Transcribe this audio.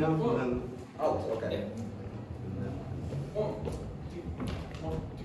counting down from then. Out, okay. One, two, one.